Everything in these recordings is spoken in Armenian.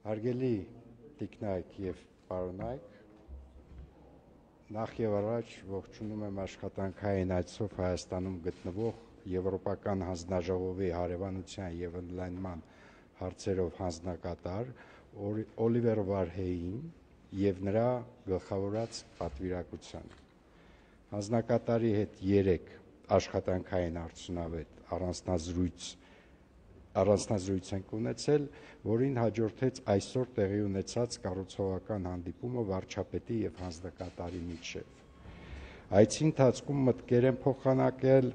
Հարգելի տիկնայք եւ պարոնայք, նախ եւ առաջ ողջունում եմ աշխատանքային այցով Հայաստանում գտնվող Եվրոպական հանձնաժողովի հարևանության եւ ընդլայնման հարցերով հանձնակատար Օլիվեր Վարհեին եւ նրա գլխավորած պատվիրակությանը։ Հանձնակատարի հետ 3 աշխատանքային արդյունավետ առանձնազրույց առանձնազրույց ենք ունեցել, որին հաջորդեց այսօր տեղի ունեցած կառուցողական հանդիպումը վարչապետի եւ հանձնակատարի միջև։ Այցի ընթացքում մտկեր են փոխանակել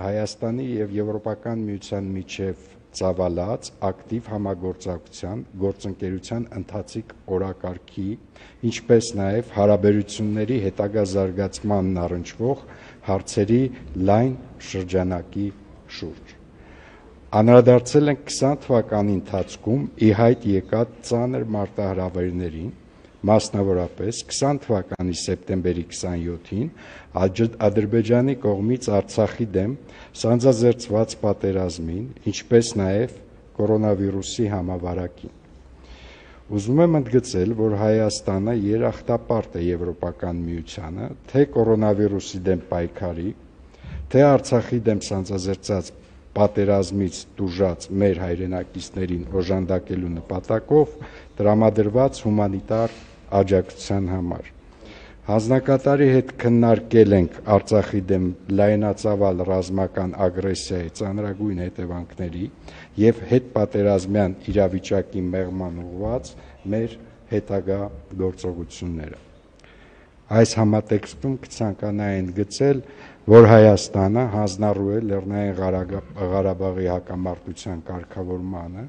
Հայաստանի եւ Եվրոպական միության միջև ծավալած ակտիվ համագործակցության գործընկերության ընթացիկ օրակարգի, ինչպես նաև հարաբերությունների հետագա զարգացմանն առնչվող հարցերի լայն շրջանակի շուրջ։ Անդրադարձել ենք 20 թվականի ընթացքում ի հայտ եկած ծանր մարտահրավերներին, մասնավորապես 20 թվականի սեպտեմբերի 27-ին Ադրբեջանի կողմից Արցախի դեմ սանձազերծված պատերազմին, ինչպես նաև կորոնավիրուսի համավարակին։ Ուզում եմ ընդգծել, որ Հայաստանը երախտապարտ է Եվրոպական միությանը թե կորոնավիրուսի դեմ պայքարի, թե Արցախի դեմ սանձազերծած պատերազմից դուժած մեր հայրենակիցներին օժանդակելու նպատակով տրամադրված հումանիտար աջակցության համար։ Հանձնակատարի հետ քննարկել ենք Արցախի դեմ լայնածավալ ռազմական ագրեսիայի ծանրագույն հետևանքների եւ հետպատերազմյան իրավիճակի մեղման ուղղված մեր հետագա գործողությունները։ Այս համատեքստում կցանկանայի ընդգծել, որ Հայաստանը հանձնառու է Լեռնային Ղարաբաղի հակամարտության կարգավորմանը,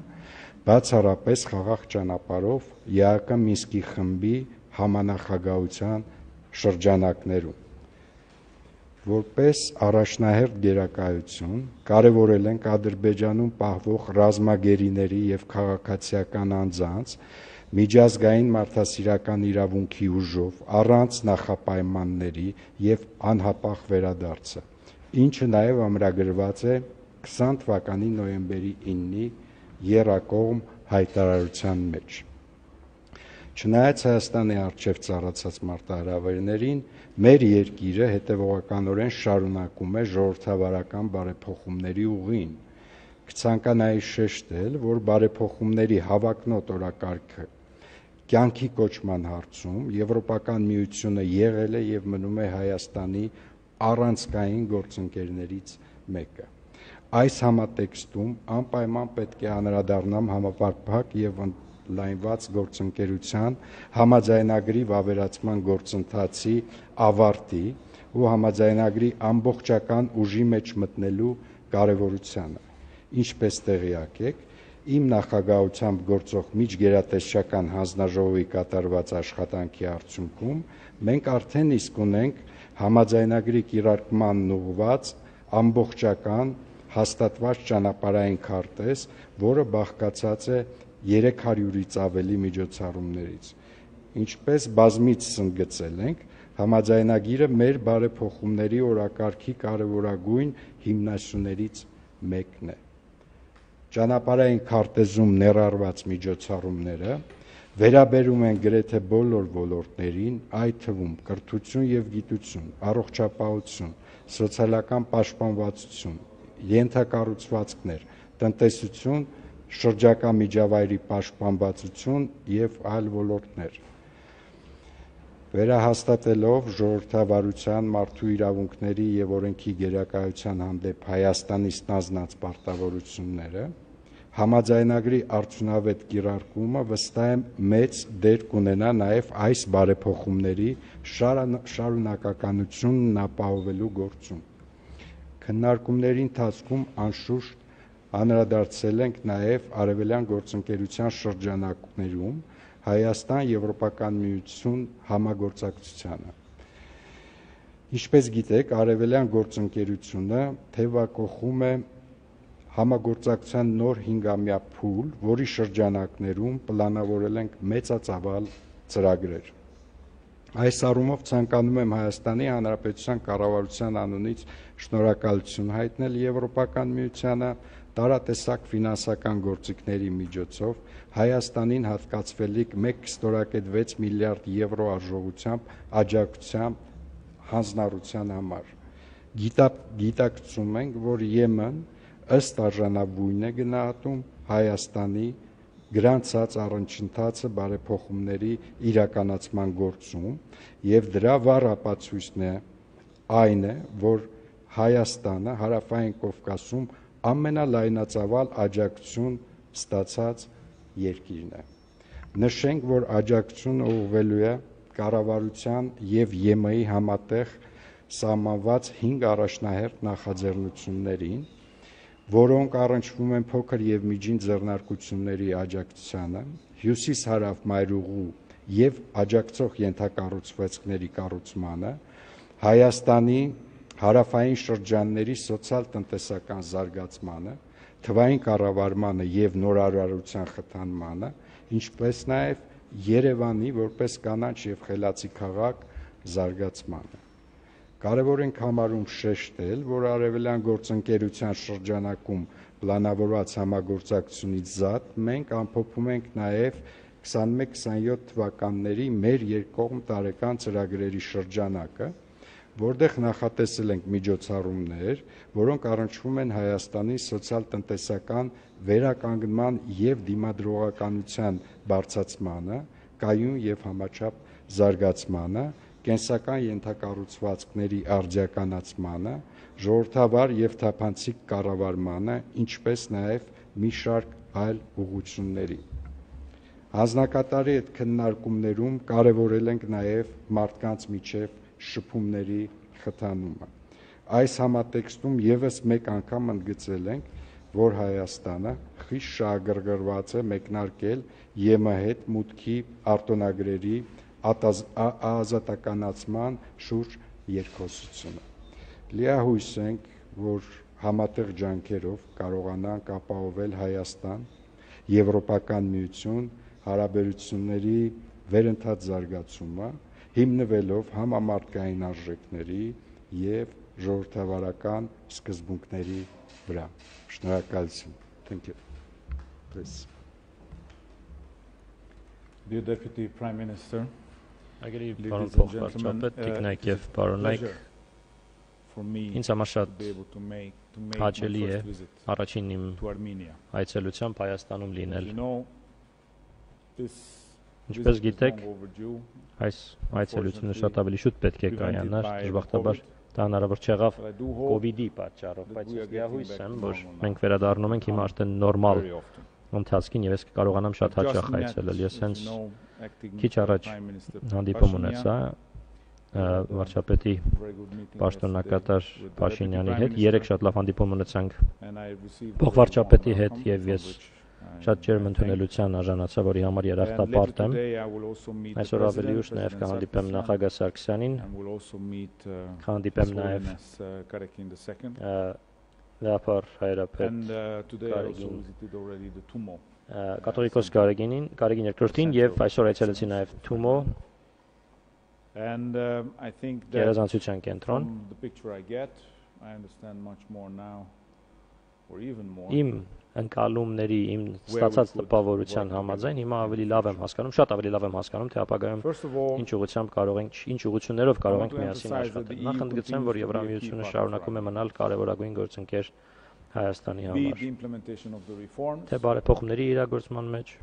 բացառապես խաղաղ ճանապարհով ԵԱԿ Մինսկի խմբի համանախագահության շրջանակներում։ Որպես առաջնահերթ գերակայություն կարևորել ենք Ադրբեջանում պահվող ռազմագերիների եւ քաղաքացիական անձանց միջազգային մարդասիրական իրավունքի ուժով առանց նախապայմանների եւ անհապաղ վերադարձը, ինչը նաեւ ամրագրված է 20 թվականի նոյեմբերի 9-ի Երակողմ հայտարարության մեջ։ Չնայած Հայաստանի արչև ծառացած մարտահրավերներին, մեր երկիրը հետևողականորեն շարունակում է ժողովրդավարական բարեփոխումների ուղին։ Կցանկանայի շեշտել, որ բարեփոխումների հավակնոտ օրակարգը կյանքի կոչման հարցում Եվրոպական միությունը եղել է եւ մնում է Հայաստանի առանցքային գործընկերներից մեկը։ Այս համատեքստում անպայման պետք է անդրադառնամ համապարփակ եւ լայնված գործընկերության համաձայնագրի վավերացման գործընթացի ավարտի ու համաձայնագրի ամբողջական ուժի մեջ մտնելու կարևորությանը։ Ինչպես տեղյակ եք, իմ նախագահությամբ գործող միջգերատեսչական հանձնաժողովի կատարված աշխատանքի արդյունքում մենք արդեն իսկ ունենք համաձայնագրի կիրարկմանն ուղղված ամբողջական հաստատված ճանապարհային քարտեզ, որը բաղկացած է 300-ից ավելի միջոցառումներից։ Ինչպես բազմիցս ընդգծել ենք, համաձայնագիրը մեր բարեփոխումների օրակարգի կարևորագույն հիմնասյուներից մեկն է։ Ճանապարհային քարտեզում ներառված միջոցառումները վերաբերում են գրեթե բոլոր ոլորտներին, այդ թվում կրթություն եւ գիտություն, առողջապահություն, սոցիալական պաշտպանվածություն, ենթակառուցվածքներ, տնտեսություն, շրջակա միջավայրի պաշտպանվածություն եւ այլ ոլորտներ։ Վերահաստատելով ժողովրդավարության, մարդու իրավունքների եւ օրենքի գերակայության հանդեպ Հայաստանի ստանձնած պարտավորությունները, համաձայնագրի արդյունավետ կիրարկումը վստահ եմ մեծ դեր կունենա նաև այս բարեփոխումների շարունակականությունն ապահովելու գործում։ Քննարկումների ընթացքում անշուշտ անդրադարձել ենք նաև արևելյան գործընկերության շրջանակներում Հայաստան-Եվրոպական միություն համագործակցությանը։ Ինչպես գիտեք, արևելյան գործընկերությունը թևակողում է համագործակցության նոր 5-ամյա փուլ, որի շրջանակներում պլանավորել ենք մեծածավալ ծրագրեր։ Այս առումով ցանկանում եմ Հայաստանի Հանրապետության կառավարության անունից շնորհակալություն հայտնել Եվրոպական միությանը տարատեսակ ֆինանսական գործիքների միջոցով Հայաստանին հատկացվելիք 1.6 միլիարդ եվրո արժողությամբ աջակցությամբ հանձնառության համար։ Գիտակ գիտակցում ենք, որ Եմեն ըստ արժանաբույն է գնահատում Հայաստանի գրանցած առընչընթացը բարեփոխումների իրականացման գործում եւ դրա վառ ապացույցն է այն է, որ Հայաստանը հարավային Կովկասում ամենալայնածավալ աջակցություն ստացած երկիրն է։ Նշենք, որ աջակցությունը ուղղվելու է կառավարության եւ ԵՄ-ի համատեղ սահմանված 5 առաջնահերթ նախաձեռնություններին, որոնք առնչվում են փոքր եւ միջին ձեռնարկությունների աջակցությանը, հյուսիս-հարավ մայրուղու եւ աջակցող ենթակառուցվածքների կառուցմանը, Հայաստանի հարավային շրջանների սոցիալ-տնտեսական զարգացմանը, թվային կառավարմանը եւ նորարարության խթանմանը, ինչպես նաեւ Երևանի որպես կանաչ եւ խելացի քաղաք զարգացմանը։ Կարևոր ենք համարում շեշտել, որ արևելյան գործընկերության շրջանակում պլանավորված համագործակցությունից զատ մենք ամփոփում ենք նաեւ 21-27 թվականների մեր երկկողմ տարեկան ծրագրերի շրջանակը, որտեղ նախատեսել ենք միջոցառումներ, որոնք առնչվում են Հայաստանի սոցիալ-տնտեսական վերականգնման եւ դիմադրողականության բարձրացմանը, կայուն եւ համաչափ զարգացմանը, կենսական ենթակառուցվածքների արդիականացմանը, ժողովրդավար եւ թափանցիկ կառավարմանը, ինչպես նաեւ մի շարք այլ ուղղությունների։ Հանձնակատարի այդ քննարկումներում կարևորել ենք նաև մարդկանց միջև շփումների խթանումը։ Այս համատեքստում եւս մեկ անգամ ընդգծել ենք, որ Հայաստանը խիստ շահագրգռված է մեկնարկել ԵՄ հետ մուտքի արտոնագրերի ազատականացման շուրջ երկխոսությունը։ Լիահույս ենք, որ համատեղ ջանքերով կարողանանք ապահովել Հայաստան, Եվրոպական միություն հարաբերությունների վերընթաց զարգացումը հիմնվելով համամարտկային արժեքների եւ ժողովրդավարական սկզբունքների վրա։ Շնորհակալություն։ Thank you. Please. Dear Deputy Prime Minister, Ագերի պարոն gentlemen, uh, տիկնայք եւ for me ինձ համար շատ հաճելի է առաջին իմ այցելությամբ Հայաստանում լինել։ Ինչպես գիտեք, այս այցելությունը շատ ավելի շուտ պետք է կայանար, դժբախտաբար դա հնարավոր չեղավ COVID-ի պատճառով, բայց ես լիահույս եմ, որ մենք վերադառնում ենք հիմա արդեն նորմալ. Ընթացքին եւ ես կկարողանամ շատ հաճախ այցելել։ Ես հենց քիչ առաջ հանդիպում ունեցա վարչապետի պաշտոնակատար Փաշինյանի հետ երեք շատ լավ հանդիպում ունեցանք փոխվարչապետի հետ եւ ես շատ ջերմ ընդունելության արժանացա, որի համար երախտապարտ եմ։ Այսօր ավելի ուշ նաև կհանդիպեմ նախագահ Սարգսյանին, uh, կհանդիպեմ նաև Լեոպար հայրապետ uh, ը, կաթողիկոս Գարեգինին, Գարեգին երկրորդին եւ այսօր այցելեցի նաև Թումո And um, I think that գերազանցության կենտրոն։ the picture I get, I understand much more now, or even more. Իմ ընկալումների, իմ ստացած տպավորության համաձայն հիմա ավելի լավ եմ հասկանում, շատ ավելի լավ եմ հասկանում, թե ապագայում ինչ ուղղությամբ կարող ենք, ինչ ուղղություններով կարող ենք միասին աշխատել։ Նախ EU ընդգծեմ, որ Եվրամիությունը շարունակում է մնալ կարևորագույն գործընկեր Հայաստանի համար։ Թե բարեփոխումների իրագործման մեջ,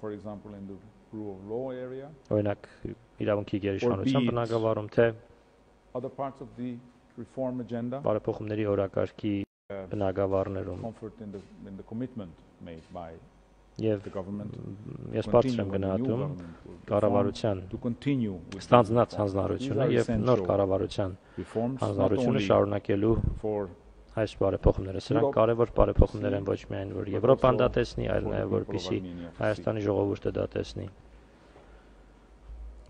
for example, in the rule of law area, օրինակ իրավունքի գերիշխանության բնագավառում, թե other parts of the reform agenda, բարեփոխումների օրակարգի by եւ the government. մ, ես բարձր եմ գնահատում կառավարության reforms. հանձնարարությունը եւ նոր կառավարության հանձնարարությունը շարունակելու for այս բարեփոխումները։ Սրանք կարևոր բարեփոխումներ են ոչ միայն որ Եվրոպան դա տեսնի, այլ նաեւ որպիսի. Հայաստանի ժողովուրդը դա տեսնի։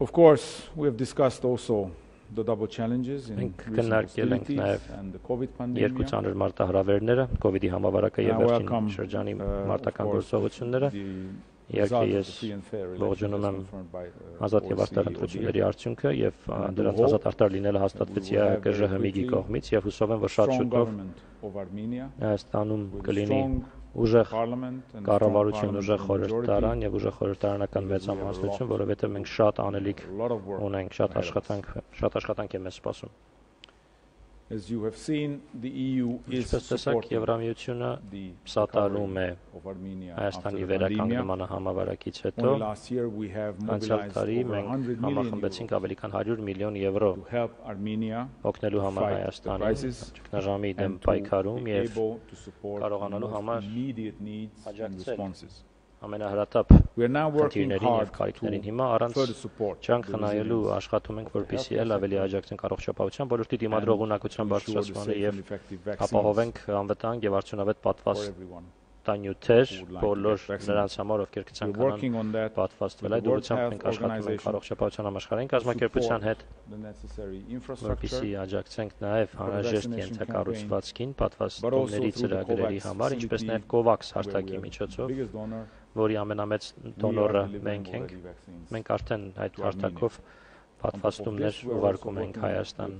Of course, we have discussed also the double challenges in Մենք քննարկել ենք նաև Երկու ցաներ մարտահրավերները, իդի համավարակը եւ վերջին շրջանի uh, մարտական գործողությունները Իհարկե ես ողջունում եմ uh, ազատ եւ արդար OSCE, ընտրությունների արդյունքը եւ դրանց ազատ արդար լինելը հաստատվեց ԺՀՄԻ-ի quickly կողմից եւ հուսով եմ որ շատ շուտով Հայաստանում կլինի ուժեղ կառավարություն, ուժեղ խորհրդարան եւ ուժեղ խորհրդարանական մեծամասնություն, որովհետեւ մենք շատ անելիք ունենք, շատ աշխատանք, շատ աշխատանք է մեզ սպասում։ As you have seen, the EU is supporting Եվրամիությունը the սատարում է recovery of Armenia after Հայաստանի վերականգնմանը համավարակից հետո Only last year we have անցյալ mobilized տարի over 100 մենք million համախմբեցինք euros ավելի քան 100 միլիոն եվրո to help Armenia օգնելու համար fight the Հայաստանին crisis ճգնաժամի դեմ and to պայքարում be եւ able to support the կարողանալու համար immediate ամենահրատապ խնդիրներին եւ to հիմա առանց the խնայելու աշխատում ենք որպեսզի ել ավելի աջակցենք առողջապահության ոլորտի դիմադրող ունակության բարձրացմանը եւ ապահովենք անվտանգ եւ արդյունավետ like to բոլոր նրանց համար ովքեր կցանկանան պատվաստվել այդ ուղղությամբ մենք աշխատում ենք առողջապահության համաշխարհային կազմակերպության հետ որպեսզի աջակցենք նաև vaccination ենթակառուցվածքին պատվաստումների ծրագրերի համար, ինչպես նաև COVAX the միջոցով. Որի ամենամեծ դոնորը մենք ենք։ Մենք արդեն այդ հարտակով պատվաստումներ ուղարկում ենք Հայաստան։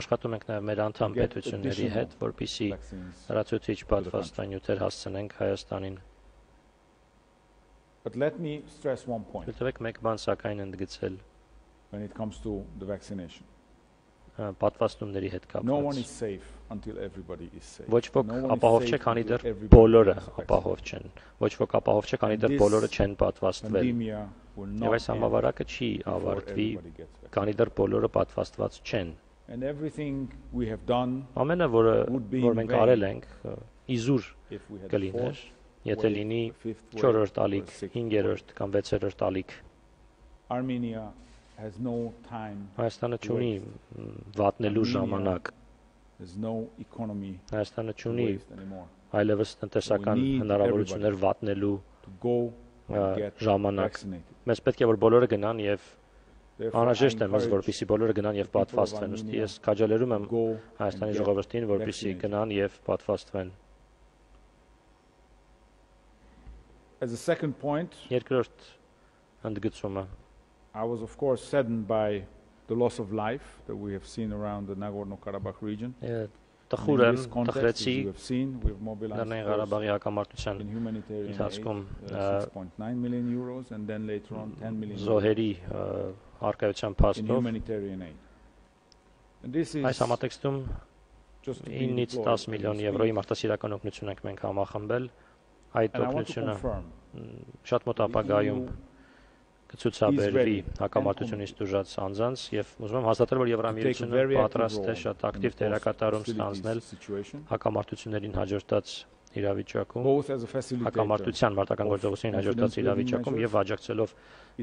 Աշխատում ենք նաև մեր անդամ պետությունների հետ, որպիսի հրացուցիչ պատվաստանյութեր հասցնենք Հայաստանին։ But let me stress one point. Դուք մեկ բան սակայն ընդգծել when it comes to the vaccination. Պատվաստումների հետ կապված։. Ոչ ոք ապահով չէ, քանի դեռ բոլորը ապահով չեն։ Ոչ ոք ապահով չէ, քանի դեռ բոլորը չեն պատվաստվել։ Եվ այս համավարակը չի ավարտվի, քանի դեռ բոլորը պատվաստված չեն։ Ամենը, որը որ մենք արել ենք, իզուր կլիներ, եթե լինի a fifth wave, 4-րդ or a ալիք, sixth 5-րդ կամ 6-րդ ալիք։ Armenia Հայաստանը չունի վատնելու ժամանակ։ Հայաստանը չունի այլևս տնտեսական հնարավորություններ վատնելու ժամանակ։. Մեզ պետք է որ բոլորը գնան եւ անհրաժեշտ է մեզ encourage որպեսի բոլորը գնան եւ պատվաստվեն։ Ըստ Armenia ես քաջալերում եմ Հայաստանի ժողովրդին, որպեսի գնան եւ պատվաստվեն։ As a second point, Երկրորդ ընդգծումը I was of course saddened by the loss of life that we have seen around the Nagorno-Karabakh region. Տխուր եմ, տխրեցի Լեռնային Ղարաբաղի հակամարտության ընթացքում 6.9 million euros, and then later on 10 million euros զոհերի ը, արկայության in փաստով humanitarian aid. And this is այս համատեքստում just to be 9-ից deployed 10 as we միլիոն եվրոյի մարդասիրական օգնություն ենք մենք համախմբել։ Այդ օգնությունը շատ մոտ ապագայում կցուցաբերվի հակամարտությունից դժած անձանց եւ ուզում եմ հաստատել որ Եվրամիությունը պատրաստ է շատ ակտիվ դերակատարում ստանձնել հակամարտություններին հաջորդած իրավիճակում հակամարտության մարտական of գործողություններին հաջորդած իրավիճակում եւ աջակցելով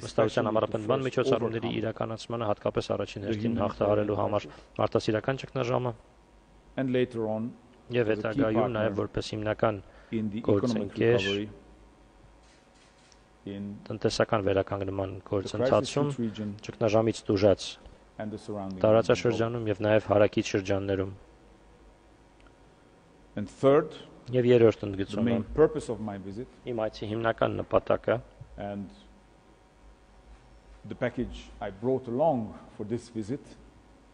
վստահության համապնդման միջոցառումների իրականացմանը հատկապես առաջին հերթին հաղթահարելու համար արտասիրական ճգնաժամը and later on եւ հետագայում նաեւ որպես հիմնական Գործընկեր, տնտեսական վերականգնման գործընթացում ճգնաժամից region. տարածաշրջանում եւ նաեւ հարակից շրջաններում And third, եւ երրորդ ընդգծումը իմ այցի հիմնական նպատակը and the package I brought along for this visit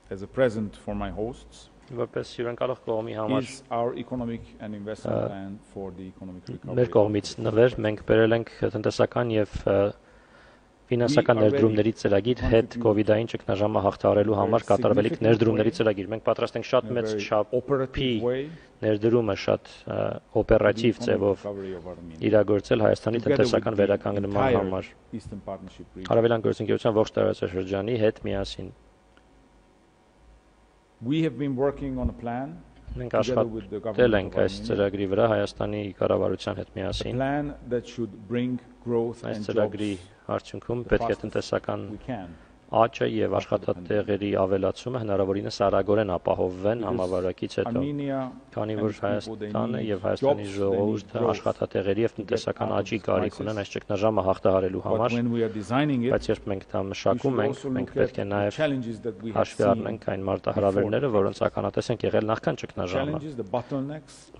as a present for my hosts որպես հյուրընկալող կողմի համար is our economic and investment plan for the economic recovery. մեր կողմից նվեր մենք բերել ենք տնտեսական եւ ֆինանսական ներդրումների ծրագիր հետ կոവിഡ്ային ճգնաժամը հաղթահարելու համար կատարվելիք ներդրումների ծրագիր։ Մենք պատրաստ ենք շատ մեծ very չափ operative way ներդրումը շատ օպերատիվ ձևով իրագործել Հայաստանի տնտեսական վերականգնման համար. Արևելյան գործընկերության ողջ տարածաշրջանի հետ միասին։ We have been working on a plan Մենք աշխատել ենք այս ծրագրի վրա Հայաստանի կառավարության հետ միասին։ plan that should bring growth Այս ծրագրի արդյունքում պետք է տնտեսական. Աճը եւ աշխատատեղերի ավելացումը հնարավորինս արագորեն ապահովվեն համավարակից հետո, քանի որ Հայաստանը եւ Հայաստանի ժողովուրդը աշխատատեղերի եւ տնտեսական աճի կարիք ունեն այս ճգնաժամը հաղթահարելու համար, բայց երբ մենք դա մշակում ենք, մենք պետք է նաեւ հաշվի առնենք այն մարտահրավերները, որոնց ականատես ենք եղել նախքան ճգնաժամը։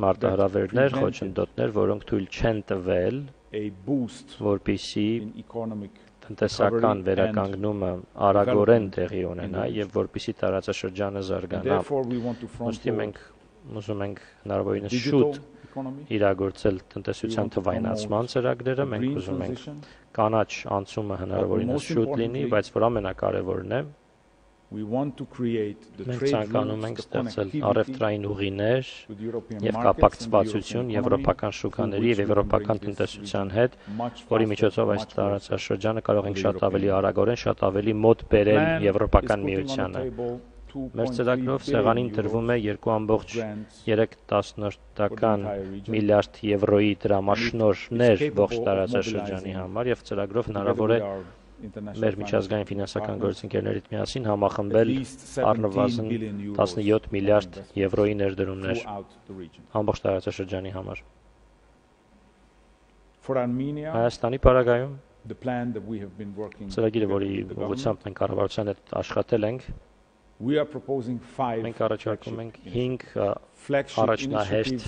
Մարտահրավերներ, խոչընդոտներ, որոնք թույլ չեն տվել a boost որpիսի in economic տնտեսական վերականգնումը արագորեն տեղի ունենա եւ որpիսի տարածաշրջանը զարգանա։ Ոստի մենք ուզում ենք հնարավորինս շուտ իրագործել տնտեսության թվայնացման ծրագրերը, մենք ուզում ենք կանաչ անցումը հնարավորինս շուտ լինի, բայց որ ամենակարևորն է, մենք ցանկանում ենք ստեղծել առևտրային ուղիներ եւ կապակցվածություն եվրոպական շուկաների եւ եվրոպական տնտեսության հետ, որի միջոցով այս տարածաշրջանը կարող ենք շատ ավելի արագորեն, շատ ավելի մոտ բերել եվրոպական միությանը։ Մեր 2.3 ծրագրով սեղանին տրվում է 2.3 grants տասնորդական entire region. միլիարդ եվրոյի դրամաշնորհներ ողջ տարածաշրջանի համար եւ ծրագրով հնարավոր է մեր միջազգային ֆինանսական partners, գործընկերներից միասին համախմբել least 17 առնվազն billion euros 17 of միլիարդ եվրոյի ներդրումներ ամբողջ տարածաշրջանի համար։ Հայաստանի պարագայում ծրագիրը, որի ուղղությամբ մենք կառավարության հետ աշխատել ենք, we are proposing five մենք առաջարկում ենք flagship 5 flagship առաջնահերթ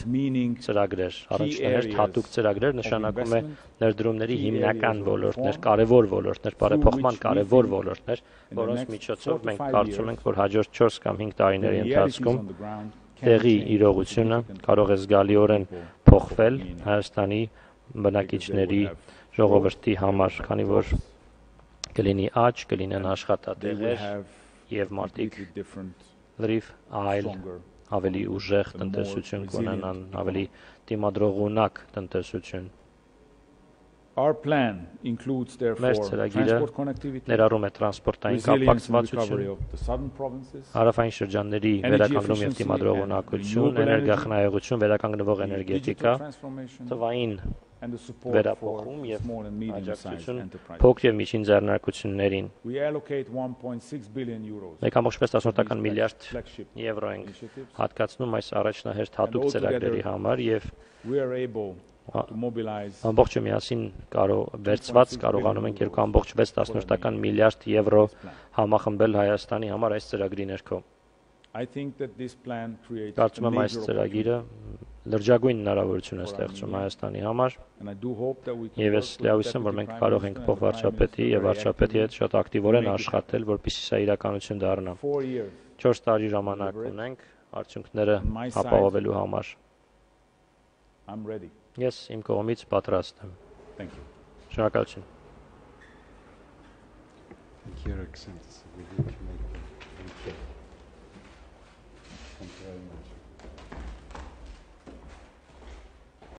ծրագրեր, առաջնահերթ հատուկ ծրագրեր նշանակում է ներդրումների հիմնական ոլորտներ, կարևոր ոլորտներ, բարեփոխման կարևոր ոլորտներ, որոնց միջոցով մենք կարծում ենք, որ հաջորդ 4 կամ 5 the տարիների ընթացքում տեղի իրողությունը կարող է զգալիորեն փոխվել Հայաստանի բնակիչների ժողովրդի համար, քանի որ կլինի աճ, կլինեն աշխատատեղեր եւ մարդիկ լրիվ այլ ավելի ուժեղ տնտեսություն կունենան, ավելի դիմադրողունակ տնտեսություն։ Our plan includes therefore transport connectivity, Ներառում է տրանսպորտային կապակցվածություն, հարավային շրջանների վերականգնում եւ դիմադրողունակություն, էներգախնայողություն, վերականգնվող էներգետիկա, թվային վերափոխում եւ աջակցություն փոքր եւ միջին ձեռնարկություններին։ We allocate 1.6 billion euros Մեկ ամբողջ for these 10 միլիարդ եվրո ենք հատկացնում այս առաջնահերթ հատուկ ծրագրերի համար եւ ամբողջը միասին կարող վերծված կարողանում ենք 2.6 միլիարդ եվրո համախմբել Հայաստանի համար այս ծրագրի ներքո։ Կարծում եմ այս ծրագիրը լրջագույն հնարավորություն է ստեղծում Հայաստանի համար work ես լիահույս եմ, որ մենք կարող ենք փոխվարչապետի եւ վարչապետի հետ շատ ակտիվորեն աշխատել, որպեսզի սա իրականություն դառնա։ Four years. 4 տարի ժամանակ ունենք արդյունքները ապահովելու համար։. Ես իմ կողմից պատրաստ եմ։ Thank you. Շնորհակալություն։ Thank you, Your